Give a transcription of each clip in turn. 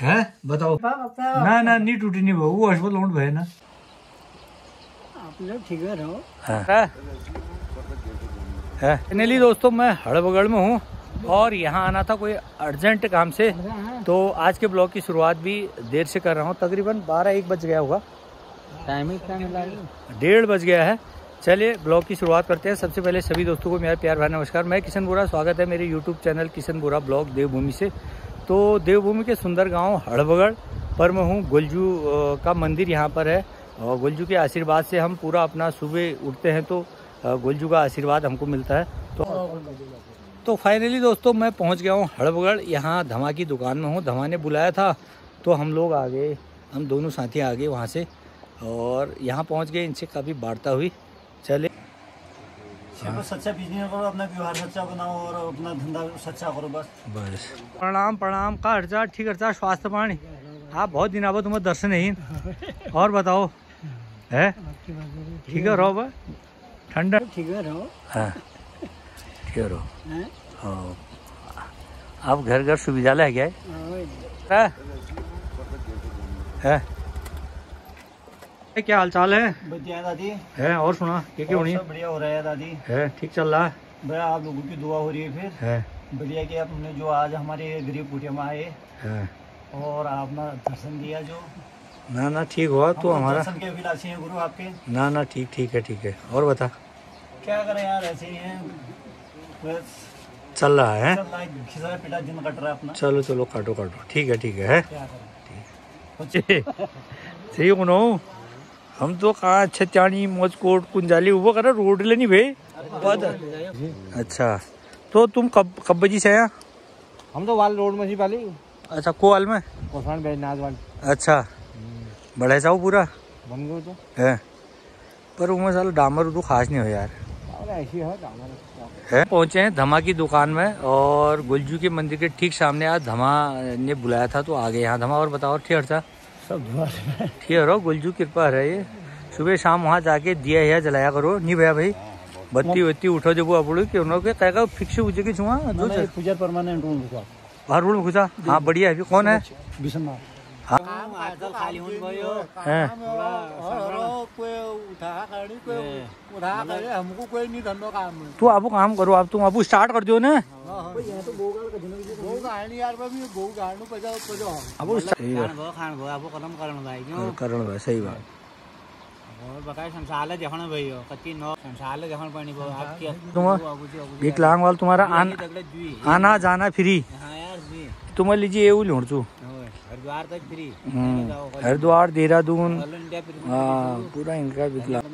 है? बताओ। ना ना नहीं टूटी नहीं बहु वो अस्पताल लौट भय ना। आप लोग ठीक है रहो? है। है? फाइनली दोस्तों मैं हड़बगड़ में हूँ और यहाँ आना था कोई अर्जेंट काम से। तो आज के ब्लॉग की शुरुआत भी देर से कर रहा हूँ। तकरीबन बारह एक बज गया होगा। टाइम ही क्या मिला डेढ़ बज गया है। चलिए ब्लॉग की शुरुआत करते हैं। सबसे पहले सभी दोस्तों को मेरा प्यार भरा नमस्कार। मैं किशन बोरा स्वागत है मेरे YouTube channel Kishan Bora blog Devbhoomi से। तो देवभूमि के सुंदर गाँव हड़बगढ़ पर मैं हूँ गुलजू का मंदिर यहाँ पर है। और गुलजू के आशीर्वाद से हम पूरा अपना सुबह उठते हैं तो गुलजू का आशीर्वाद हमको मिलता है। तो तो फाइनली दोस्तों मैं पहुँच गया हूँ हड़बगढ़ यहाँ धमा की दुकान में हूँ। धमा ने बुलाया था तो हम लोग आ गए। हम दोनों साथी आ गए वहाँ से और यहाँ पहुँच गए। इनसे काफ़ी वार्ता हुई। चले। सच्चा बिज़नेस करो अपना व्यवहार सच्चा बनाओ और अपना धंधा सच्चा करो बस। बस। प्रणाम प्रणाम का हर्चा ठीक हर्चा स्वास्थ्य पानी आप बहुत दिन आबो तुम्हें दर्शन नहीं और बताओ है? ठीक है रहो ठंडा। ठीक है रहो। हाँ ठीक है रहो। हाँ? आप घर घर सुविधा है क्या? है। है? है? क्या हाल चाल है? बढ़िया दादी। है और सुना क्या क्या होनी? बढ़िया हो रहा है दादी। है ठीक चल रहा है? भैया आप लोगों की दुआ हो रही है फिर। है। बढ़िया कि आपने जो आज हमारे गरीब कुटिया में आए है। और आपने दर्शन दिया जो। ना ना ठीक हुआ तो हमारा दर्शन के अभिलाषी हैं गुरु आपके। ना ना ठीक ठीक है ठीक है। और बता। क्या करें यार ऐसे ही हैं। बस। चल रहा है चल है चलो चलो काटो काटो। ठीक है ठीक है सही हो हम तो कहा अच्छा चाणी मोजकोट कुंजाली वो करा रोड लेनी भाई। अच्छा तो तुम कब कब बजी से आया? हम तो वाल रोड में ही। वाली अच्छा कोवाल में? कोसान बैजनाथ वाली अच्छा बड़ा जाओ पूरा? बन गए तो। है। पर वो साला डामर तो खास नहीं हो यार। और ऐसी है है? पहुँचे हैं धमा की दुकान में और गुलजू के मंदिर के ठीक सामने आज धमा ने बुलाया था तो आ गए यहाँ। धमा और बताओ ठीक है सब दुआ ये रहो गुलजू कृपा है ये। सुबह शाम वहाँ जाके दिया है जलाया करो। नहीं भैया भाई बत्ती वत्ती उठो जब आप के कि उन्होंने कह का फिक्स उजे की छुआ? जो पूजा परमानेंट रूम रुका बाहर रोड घुसा हाँ बढ़िया है। कौन है? विश्वनाथ। हाँ। आजकल खाली हुन गयो हैं? हमको कोई नहीं धंधो काम तू आपको काम करो आप तुम आपको स्टार्ट कर दो ना। पजा आपको सही बात करण भाई सही आप विकलांग वाल तुम्हारा आन, जाना फ्री। हाँ तुम्हारे लीजिए तू हरिद्वार तक फ्री हरिद्वार देहरादून। हाँ पूरा इनका विकलांग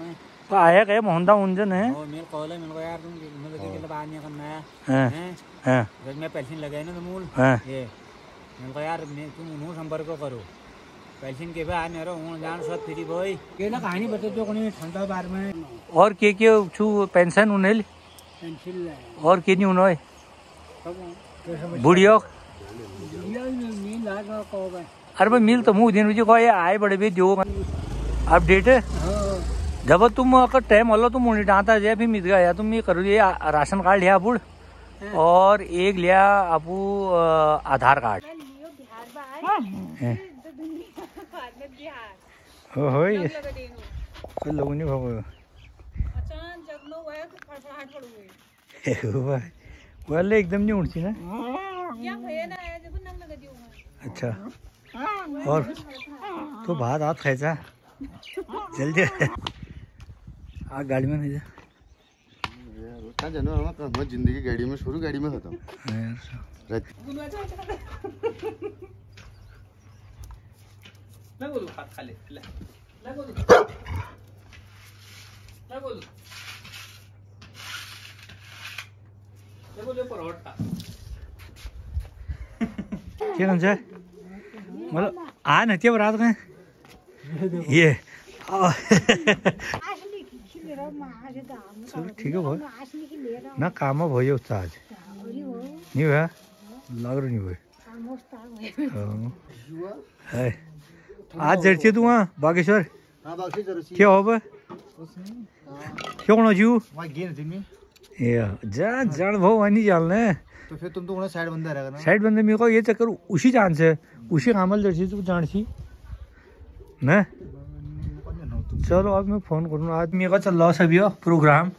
तो आया गया मोहनदा उंजन है? और मेरे कॉल है यार तुम के है। हैं हैं? हैं। जब मैं पेंशन लगाए ना तो मूल हैं। ये मेरे को यार मैं तुम उन्हों संपर्क करो। पेंशन के बाद मेरा हूँ जान सब फ्री भाई। ये ना कहानी बता दो कोनी ठंडा बार में और के के छु पेंशन उन्हें पेंशन और के नहीं उन्होंने बुढ़ियो को अरे भाई मिल तो मुँह दिन मुझे कहो ये आए बड़े भी जो अपडेट? है। जब तुम अगर टाइम हलो तुम उन्हें डांता जाए फिर मिल गया तुम ये करो ये राशन कार्ड लिया बुढ़ और एक लिया आपू आधार कार्ड। हैं। हो। हो। ये। कोई लोग नहीं भागो। वाले एकदम नहीं उड़ती ना। अच्छा। और तो भात हाथ खायचा जल्दी। आ गाड़ी में नहीं जा क्या जानो हम कहाँ ज़िंदगी गाड़ी में शुरू गाड़ी में खत्म। रात- के भन्छ मतलब आएन त्यहाँबाट आएको कहाँ ए ठिकै भयो न काम भयो त आज। नि भयो लाग्रो नि भयो है। आज झेडचे तू वहाँ बागेश्वर? के हो बा क्यों जीव ए जहाँ जानुभयो भाऊ वहीं तो फिर तुम तो वहाँ साइड बंदा रहेगा ना। साइड बंदे मेरे को ये चक्कर उसी जान से उसी कामल जर्सी तू जान सी न? चलो अब मैं फ़ोन करूँ आज मेरे को चल रहा सभी हो? प्रोग्राम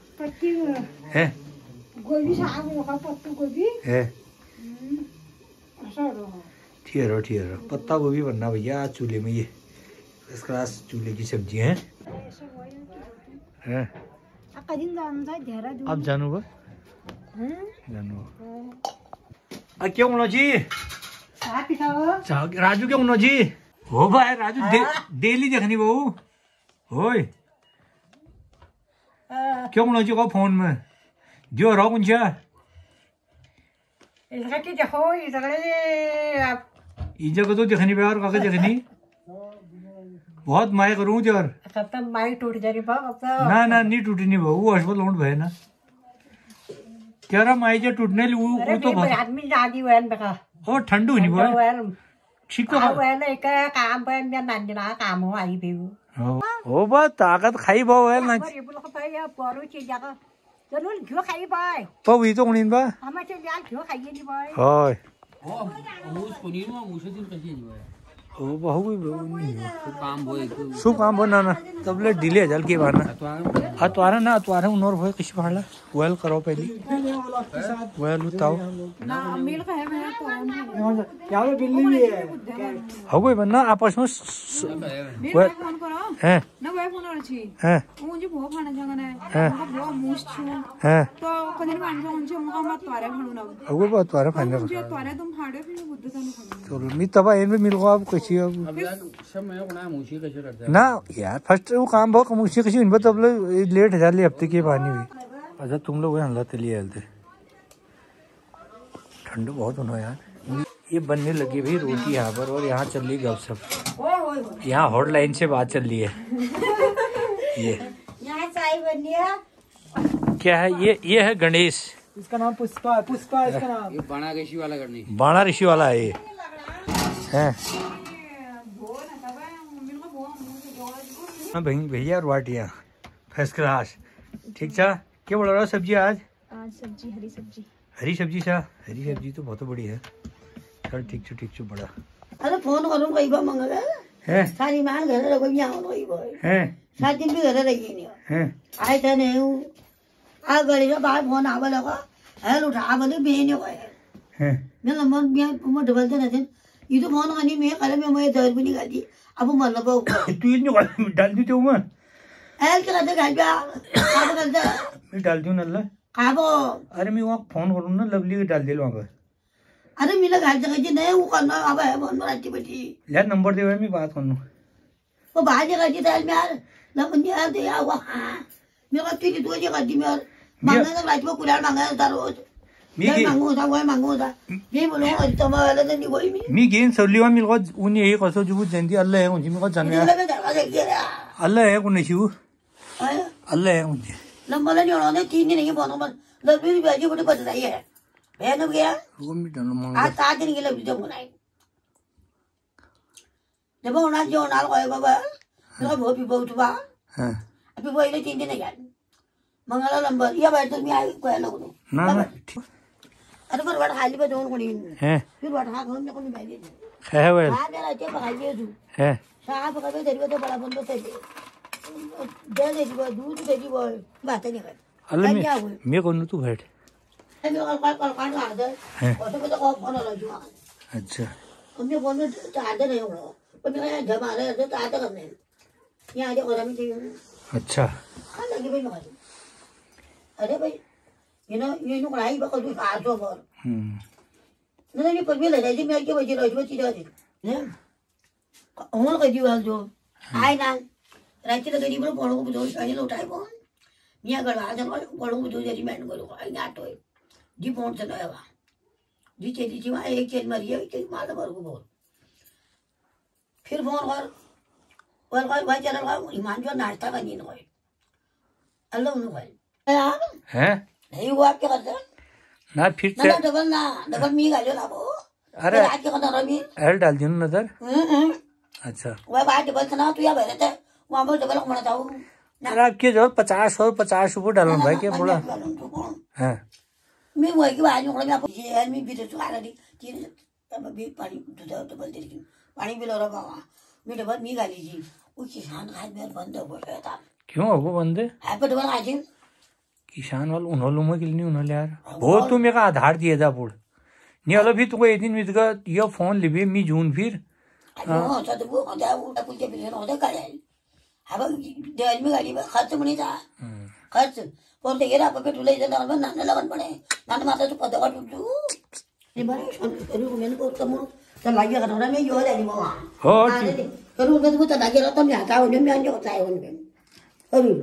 है? है ठीक है ठीक है पत्ता गोभी बनना भैया आज चूल्हे में ये। फ़र्स्ट क्लास चूल्हे की सब्ज़ी है। है अब जानु भयो जानु भयो आ, के हुनु जी राजू के हुनु जी हो भाई राजू डे, डेली देखनी बहु। होय। के हुनु जी को फ़ोन में? जो रहो कुछ इसका की देखो तो देखनी और काके देखनी। बहुत माया करूँ जर। आता तर माई टूट बघ आता ना ना नहीं टूटी नहीं बहु वो हसबल लौंड भय ना तेरा माई जे टूटने ली वो अरे वो तो मी बहुत आदमी जागी वैन बघा ओ ठंडू नहीं बोल? वैन ठीक तो आ वैन एक काम पण मी नांदना काम हो आई बेऊ हो हो बा ताकत खाई भाऊ है ना। बरे बोल का पाय पोरो ची जागा ज़रूर घेऊ खाई बाय पाऊ ही तो कोणीन बा। आम्हाचे या घेऊ खाई नी बाय होय। ऊस कोणी मग ऊसातील कशी आहे हो बहु भी बहु नहीं हो। काम होय शुभ काम बना ना तबले डिले जल के बारना अतवारा ना अतवारा उनोर भय किसी पहाड़ला वेल करो पहली। वेल उताओ हो गई बन्ना आपस में स- वेल हैं। ना वय फ़ोन छी। हैं। मुझे भो खाना जंगना हैं। है। भो मुस छु। हैं। तो कधी माणसं म्हणजे मुका मत त्वारे आव हो गई बात अतवारा फाइनल म्हणजे त्वारे तुम फाडे फिर बुद्ध तनु चलो मी तबा एन में मिल गो अब अब। ना यार फ़र्स्ट वो काम बहुत कम उसी किसी इन तब लेट हज़ार ले हफ़्ते की पानी हुई। अच्छा तुम लोग हल्ला तली थे ठंड बहुत होना यार। ये बनने लगी भाई रोटी यहाँ पर और यहाँ चल रही गपशप। यहाँ हॉट लाइन से बात चल रही है। ये। चाय बनिया क्या है? ये ये है गणेश। इसका नाम पुष्पा पुष्पा इसका नाम। हे बाणा कशी वाला करणे बाणा ऋषि वाला है ये। है। हाँ भैया और वाटिया फ़र्स्ट क्लास ठीक था क्या बोल रहा हो सब्ज़ी आज? आज सब्ज़ी हरी सब्ज़ी। हरी सब्ज़ी सा हरी सब्ज़ी तो बहुत बड़ी है। चल ठीक छु ठीक छु बड़ा। अरे फ़ोन करून काही बा मंगल है? सारी मान घर रहो मी आऊन काही बाय है? सात दिन भी घर रही नहीं है। आए थे नहीं हूँ। आ गड़ी का बाहर फ़ोन आवे लगा। हेल उठा बोले भी नहीं गए है। मैं नंबर मैं डबल थे नहीं ये तो फ़ोन करनी मैं कल में मैं दर भी नहीं करती अब വന്നപ്പോ തിരിഞ്ഞു ഡാൽഡി ത്യൂമ डाल दिउँ न ल अब अरे म उहाँ फोन गर्नु न लवली डाल उहाँको अरे मेरो घाइ जग्गा चाहिँ नै ऊ अब है भन्नु ल्या नम्बर दियो भने बात गर्नु ओ भाइ जग्गा चाहिँ दाल म्यार ल पनि मेरो तिमी दो जग्गा दिम्यार कुरा लूँ वो बाहर जगह जी था यार लपन यार तो यार वो हाँ मेरा तीन दो जगह जी मेरा मांगे तो रात को कुलार मांगा था रोज मी मैं गे मांगू था वो मांगू था ये बोलो आज तो मैं वाला तो नहीं कोई भी मी गेन सवली वहाँ मिल गो उन्हें यही कसो जो जंदी अल्लाह है उनकी मेरे को जानने इधर में दरवाज़ा गिरा अल्लाह है उन्हें शिव है अल्लाह है उन्हें नंबर नहीं होना तीन दिन नहीं फ़ोन पर लड़की भी बैठी बड़ी बच रही है बहन अब गया वो मी डाल मांग आज सात दिन के लिए जब बनाई जब होना जो होना कोई बाबा मेरा बहुत भी बहुत बा हाँ अभी वो इले तीन दिन नहीं गया मंगला नंबर या बैठ तो मैं आई कोई लोग ने ना ना ठीक अरे पर बड़ा खाली पे दोन कोनी है। फिर बड़ा खा कोनी कोनी बैठी है वेल हाँ मेरा अच्छे पकाइए तू। है। साहब कभी तेरे तो बड़ा बंद थे दे दे जी दूध दे जी वो बात नहीं कर अल्लाह क्या मैं मैं कौन तू हैं। तो तो फ़ोन जुआ अच्छा। मी बोललो चाहते नाही एवढं पण मी काय जमा आलं तर चाहतं करत नाही? मी आधी कोणा मी ते अच्छा काय लगे बाई माझी अरे बाई येणं येणं कोणाही बघ तू आजो बर हम्म. नाही मी पदवी लढायची मी ऐकी पाहिजे रजवची होती अमोल कधी वाजो आहे ना रात्री कधी पण पडू बुधो आणि लोटाय पण मी अगर आज पडू बुधो त्याची मॅन करू आई आटोय जी पोणचं नाही बा जी चेतीची मा एक चेत मारी एक चेत माझं बरं बोल फिर फ़ोन कर वर कर भाई चला का ईमान जो नाश्ता का नींद होय अल्लाह उन्हें होय हैं नहीं हुआ क्या करते ना फिर ना से ना डबल ना डबल मी घालो ना वो। अरे आज के करता एल डाल दियो ना अच्छा। वह बात डबल ना तू या बहरे थे। वहां पर डबल अरे आपके जो पचास और पचास रुपये डालना भाई क्या बोला? हाँ। मी वही की बाजू मी आपण जे मी भी तो आला दी तीन तब भी पानी दुधा डबल दे की पानी भी लो रे बाबा। मी डबल मी घाली जी खाद में बंद हो गया था। क्यों वो बंदे? है डबल किसान वाल उन्होंने मग केली नाही उन्होंने यार हो तू मेका आधार दिए जा पुढ नी आलो भी तुका येतीन मी तुका यो फ़ोन लिबी मी जून फिर। हो। तो वो होता वो पुढच्या पिढीनं होता काय हा। बघ देवाल मी घाली खर्च म्हणे जा। खर्च पण ते गेला पकडून तुला इथं लागलं नाना लागण पडे। नाना माता तू पदवा तुझू हे बरं करू मेन पोत मग तर लागे करणार मी यो झाली मग हो करू का तू तर लागे राहता आता होऊन मी अंजो होता होऊन मी करू।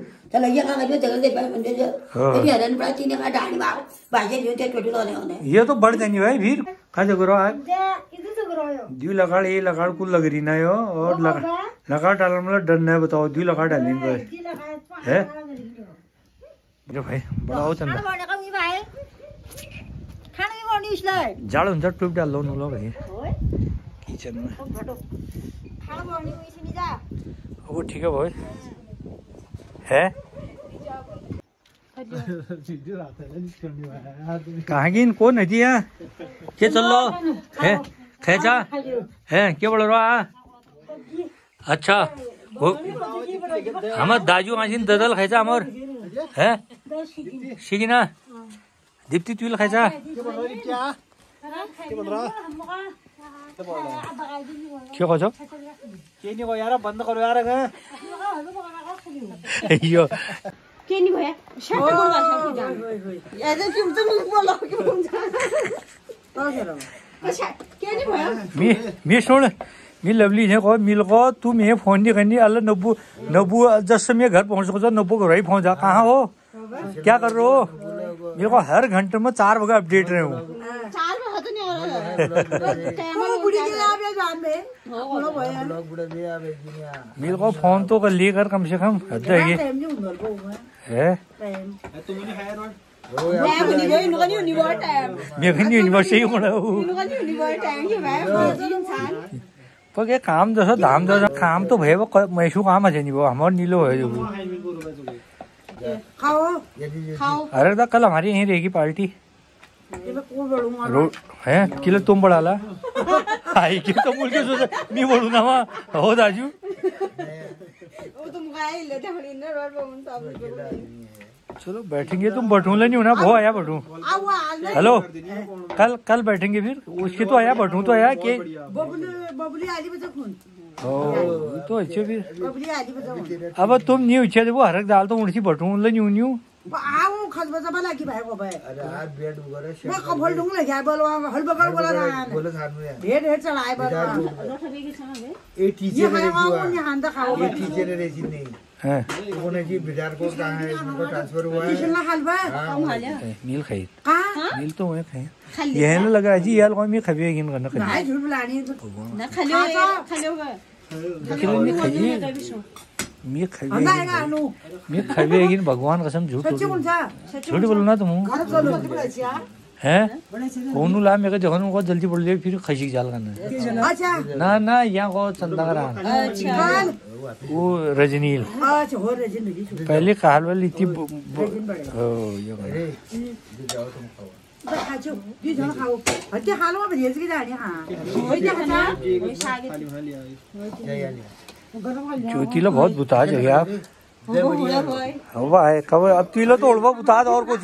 होणे ये तो बढ़ जानी भाई फिर का जो करो आज दू लगाड़ ये लगाड़ कुल लग रही ना यो और लगा लगाड़ डालने मतलब डर नहीं बताओ दू लगाड़ डालेंगे भाई। है भाई बड़ा हो चंदा। जाड़ हुन्छ टुप डाल नु लो भाई। किचन में। वो ठीक है भाई। है? कहाँ की कौन है जी यहाँ? के चल लो है? खेचा? है? के बोल रहा अच्छा वो हमार दाजू आशीन ददल खायचा आमर है? शिकी ना दीप्ती तुला खायचा क्यों खाचो के नहीं को यार बंद करो यार मी मी सोड मी लवली हे को मिल को तू मैं फोन नहीं करनी अल्लाह नब्बू नब्बू जैसे मैं घर पहुंच नब्बू पहुंच कहाँ हो? क्या कर रहे हो? मेरे को हर घंटे में चार बजे अपडेट रहे हूँ मेरे को फ़ोन तो कर लिए कर कम से कम हद है। ये है मैं कहीं यूनिवर्सिटी हूँ। पर ये काम जैसा दाम जैसा काम तो भाई वो मैशू काम है नहीं वो हमारे नीलो है जो भी। अरे तो कल हमारी यहीं रहेगी पार्टी। है? किलो तुम बढ़ाला? आई की तो सोचा मी बढ़ू ना वहाँ? हो दाजू? चलो बैठेंगे तुम बटूला नहीं होना वो आया बटू हेलो? कल कल बैठेंगे फिर? उसकी तो आया बटू तो आया के तो अच्छे फिर। बबली आली बचा अब तुम नहीं उच्छे वो हरक डाल तो उनसी बटूला नहीं न्यू आओ खजबज लागि भएको भए म कफल ढुङ्गले घ्या बोलवा हल बकर बोला ना भेट हेड चलाए बोला। ए टीचर ने जुआ ए टीचर ने रेसिन नहीं हां। उन्होंने जी? बिजार को कहां है उनको ट्रांसफर हुआ है। किसला हलवा हम हाल नील खई कहां? नील तो है खई जी यार कोई खबे गिन करना खई ना झूठ बुलानी ना खलियो खलियो खलियो खलियो मैं खबे अंदा है का अनु मैं भगवान कसम झूठ सच्ची बोलूँ। झूठ बोलूँ ना तुम घर चलो है? ओनू ला? मेरे जगन को जल्दी पड़ जाए फिर खसी जाल करना अच्छा। ना ना यहाँ को चंदा करा कल वो रजनील। अच्छा हो रे ज़िंदगी पहले कहल वाली थी ब- ब- ओ, ये भाई। खाचो ये जण खाओ। हत्ते हालवा भेज की जाणी हा। होय ते हाचा ज्योतिला बहुत बुता जगे आप हवा है कब अब तिला तो उड़वा बुता दो और कुछ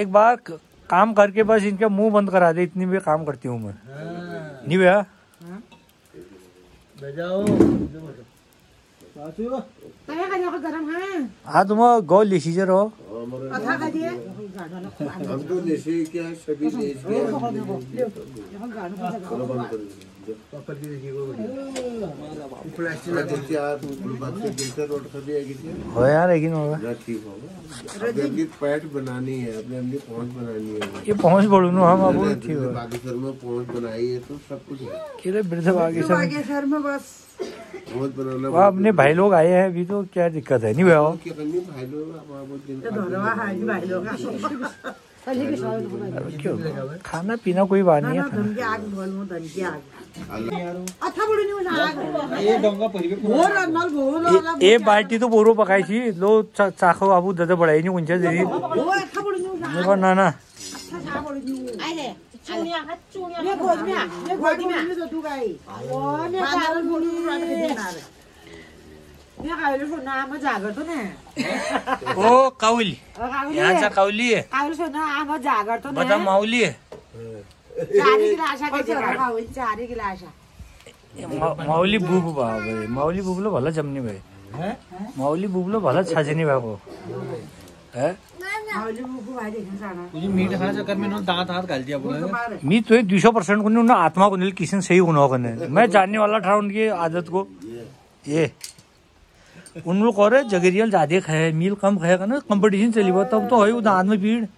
एक बार काम करके बस इनका मुँह बंद करा दे इतनी भी काम करती हूँ मैं। नहीं भैया? हा। हाँ। तुम गौ लिखीजे रहो। अथा खाली हम तो देश क्या सभी देश पप्पा की देखी को रोड कभी आएगी थी हो यार लेकिन होगा ना ठीक होगा अपनी बनानी है। पहुँच बनानी है ये पहुँच बढ़ू नु हम ठीक हो। बागेश्वर में? पहुँच बनाई है तो सब कुछ है बिरसे बागेश्वर में बस। पहुँच बनाना वहाँ अपने भाई लोग आए हैं अभी तो क्या दिक्कत है? नहीं भैया बहुत खाना पीना कोई बात नहीं है। ए बाल्टी तो बोरो पकायची. लो चाखो बाबू दादा हो नाही पण ना तू ओ कावली यांचा आहे. सोना जागरतो माऊली आहे. चारी गिलासा घ्यायचे कावली चारी गिलासा मा- माऊली बुब बाबा माऊली बुबलो भला जमनी भाई माऊली बुबलो भला छाजनी है? भाई तुझी मीठ खाने चक्कर में दांत हाथ गाल दिया बोला। मी तो दुई सौ परसेंट को आत्मा को नहीं किसी सही गुना को मैं जानने वाला था उनकी आदत को। ये। उन लोग और जगरियल ज़्यादा खाए मील कम खाएगा ना कंपटीशन चली हुआ तब तो है वो दांत में भीड़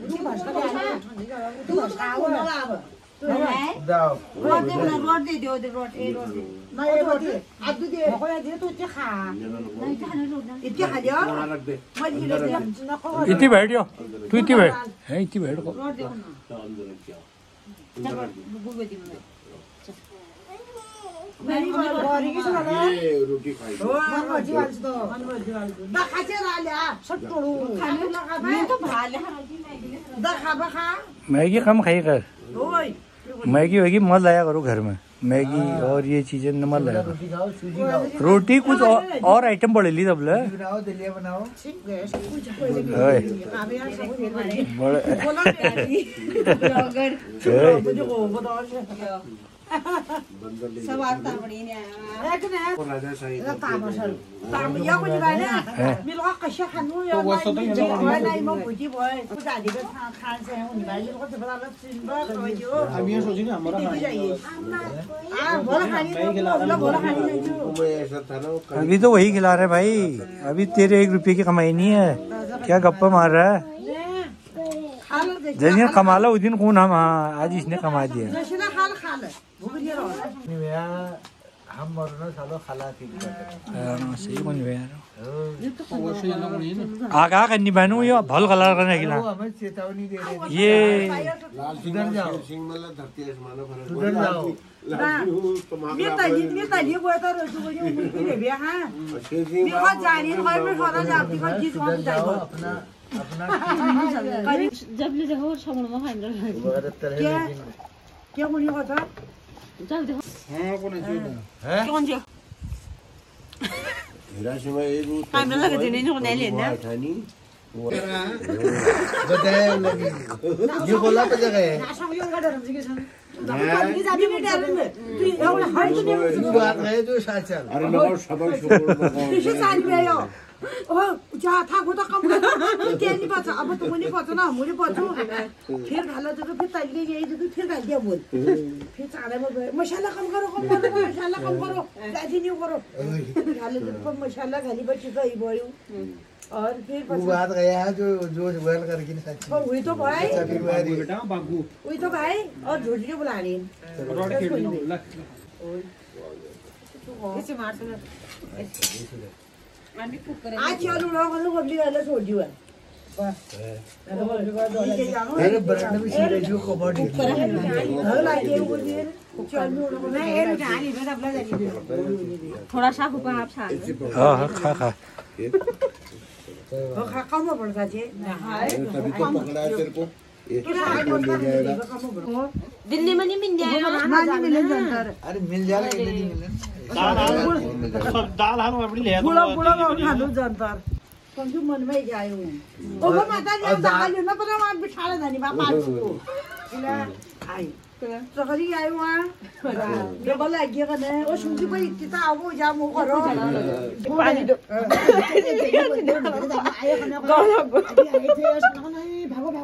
दो बोल के दियो तू भाषा तू भाषा जाओ रोड दे ना रोड दे दे रोड ए रोड दे नाही रोड दे आदू दे नको दे तू ते खा नाही खाना रोड इतके खाली हो वहाँ रख दे मग इले दे नको इतनी बैठ जाओ तू इतनी बैठ है इतनी बैठ दखा बखा मैगी कम खाई कर। मैगी वैगी मत लाया करो घर में। मैगी और ये चीज़ें मत लाया करो। रोटी कुछ और, और आइटम बढ़ेली तब ले। खानू खान खानी खानी अभी तो वही खिला रहे भाई। अभी तेरे एक रुपये की कमाई नहीं है। क्या गप्पा मार रहा है? जैसे कमा लो उस दिन कौन हम हाँ आज इसने कमा दिया जशीला खाल खाल भुगरी रहो नहीं भैया हम मरना सालो खाला हाँ, सही कौन है यार आगा करनी बहनों ये भल कलर करने के हमें चेतावनी दे रहे ये सुधर जाओ। सिंह मला धरती आसमान फरक सुधर जाओ। मी तली मी तली गोय तर रोजू गोय मुलगी रे हाँ शेर मी जानी होय मी सोना जाती को चीज़ को जाओ अपना अपना जाऊ समोर मग हांडल बहत्तर है लेकिन मुनी होता कोण जे? हिराशिमा एक वो काय मला कधी नाही निघून आले ना। ठाणी बताया लगी ये बोला तो जगह है। तू तू तू बात है जो साचल अरे लगाओ शबल शुक्र थाको त कम त्यहाँदेखि पर्छ अब त मैले पर्छ न मैले पर्छु फेर घाला जो फेर तैले यही जो फेर घाल दिया बोल फेर चाँदा मसाला कम करो कम गर मसाला कम करो जाती नि करो घाले जो पर मसाला घाली बची तो ही और बात है जो जो सच्ची बेटा और थोडा सा हुपा आप हाँ हाँ खा खा. कम पड़ता छे तभी तो पकड़ा है तेरे को दिल्लीमा नि मिल जाएगा. अरे मिल जाएगा कि नहीं मिले बुला बुला खालू जंतर समझू मन में जायो ओ वो माता ने दाल ना पर वहां बिठाले धनी बा पांच को इला आई तो करी आयो वहां ये बोला गया कने ओ सुजी भाई किता आवो जा मो करो पानी दो भागो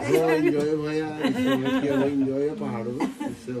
वो एंजॉय पहाड़ों में इससे हो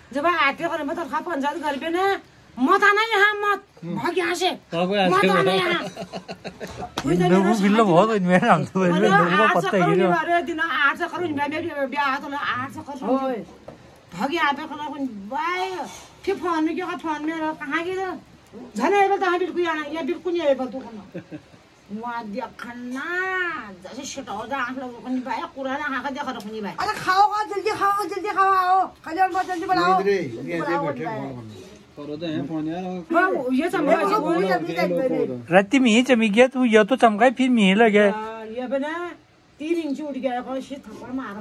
जब आते करो मैं खा पंचायत घर पे ना। मत आना यहाँ मत भाग यहाँ से। मत आना यहाँ। लोगों की लोग बहुत इन्वेस्ट हम तो इनमें लोगों को पता ही नहीं है दिन आठ सौ करो इनमें मेरे ब्याह आठ ना आठ सौ करो भाग यहाँ पे करो कुछ बाय। फिर फोन में क्या फोन में रहा कहाँ की तो झने ये हाँ बिल्कुल यार ये बिल्कुल नहीं ये बात तो करना खाना वहाँ देखना जैसे छिटाओ जा आँख लोगों को बाय कुरा ना हाँका देखा रखनी बाय अरे खाओ खाओ जल्दी खाओ जल्दी खाओ आओ बहुत जल्दी बनाओ वो रात में ही चमक गया तू ये तो चमका फिर मी लगे ये बना तीन इंच उठ गया थप्पड़ मार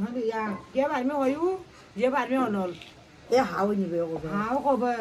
ये बार में होयू ये बार में होनल ए हाउ नि भयो हाँ को बे